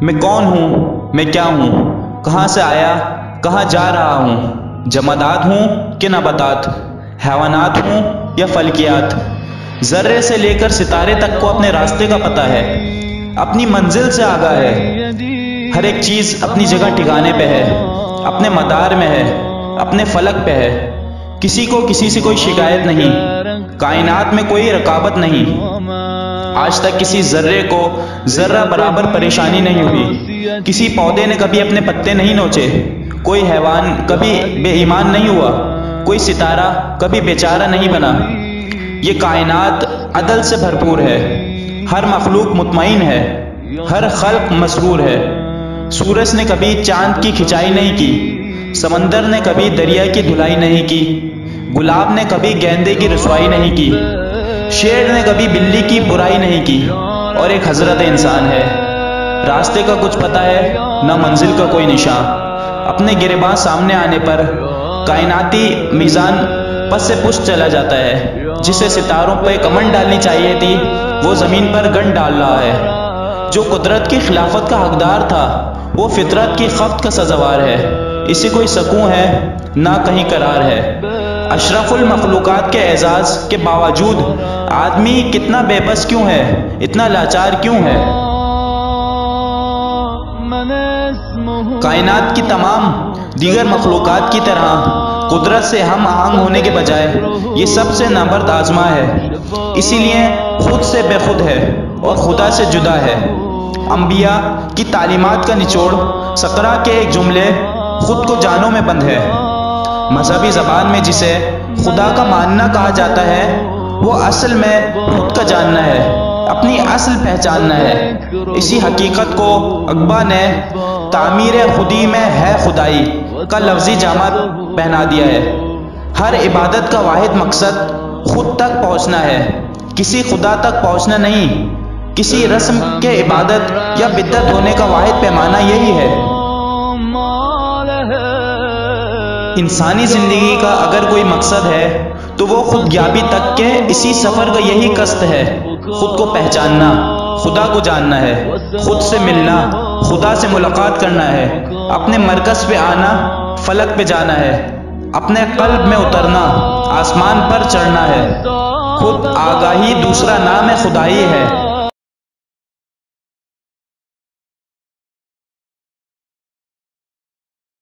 میں کون ہوں؟ میں کیا ہوں؟ کہاں سے آیا؟ کہاں جا رہا ہوں؟ جمادات ہوں کہ نباتات؟ حیوانات ہوں یا فلکیات؟ ذرے سے لے کر ستارے تک کو اپنے راستے کا پتہ ہے۔ اپنی منزل سے آگاہ ہے۔ ہر ایک چیز اپنی جگہ ٹھکانے پہ ہے۔ اپنے مدار میں ہے۔ اپنے فلک پہ ہے۔ کسی کو کسی سے کوئی شکایت نہیں، کائنات میں کوئی رکابت نہیں۔ آج تک کسی ذرے کو ذرہ برابر پریشانی نہیں ہوئی۔ کسی پودے نے کبھی اپنے پتے نہیں نوچے۔ کوئی حیوان کبھی بے ایمان نہیں ہوا۔ کوئی ستارہ کبھی بیچارہ نہیں بنا۔ یہ کائنات عدل سے بھرپور ہے۔ ہر مخلوق مطمئن ہے۔ ہر خلق مسرور ہے۔ سورج نے کبھی چاند کی کھچائی نہیں کی۔ سمندر نے کبھی دریا کی دھلائی نہیں کی۔ گلاب نے کبھی گیندے کی رسوائی نہیں کی، شیر نے کبھی بلی کی برائی نہیں کی، اور ایک حضرت انسان ہے۔ راستے کا کچھ پتہ ہے، نہ منزل کا کوئی نشان۔ اپنے گرباں سامنے آنے پر کائناتی میزان پس سے پش چلا جاتا ہے۔ جسے ستاروں پہ کمن ڈالنی چاہیے تھی، وہ زمین پر گن ڈال رہا ہے۔ جو قدرت کی خلافت کا حقدار تھا، وہ فطرت کی خفت کا سزوار ہے۔ اسی کوئی سکون ہے، نہ کہیں قرار ہے۔ اشرف المخلوقات کے اعزاز کے باوجود آدمی کتنا بے بس کیوں ہے؟ اتنا لاچار کیوں ہے؟ کائنات کی تمام دیگر مخلوقات کی طرح قدرت سے ہم آہنگ ہونے کے بجائے یہ سب سے نابرد آزما ہے۔ اسی لیے خود سے بے خود ہے اور خدا سے جدا ہے۔ انبیاء کی تعلیمات کا نچوڑ سقرا کے ایک جملے خود کو جانوں میں بند ہے۔ مذہبی زبان میں جسے خدا کا ماننا کہا جاتا ہے، وہ اصل میں خود کا جاننا ہے، اپنی اصل پہچاننا ہے۔ اسی حقیقت کو اقبا نے تعمیر خودی میں ہے خدائی کا لفظی جامع پہنا دیا ہے۔ ہر عبادت کا واحد مقصد خود تک پہنچنا ہے۔ کسی خدا تک پہنچنا نہیں، کسی رسم کے عبادت یا بدت ہونے کا واحد پیمانہ یہی ہے۔ انسانی زندگی کا اگر کوئی مقصد ہے، تو وہ خود گیابی تک کے اسی سفر کا یہی قصد ہے۔ خود کو پہچاننا، خدا کو جاننا ہے۔ خود سے ملنا، خدا سے ملاقات کرنا ہے۔ اپنے مرکز پہ آنا، فلک پہ جانا ہے۔ اپنے قلب میں اترنا، آسمان پر چڑھنا ہے۔ خود آگاہی دوسرا نام خدائی ہے۔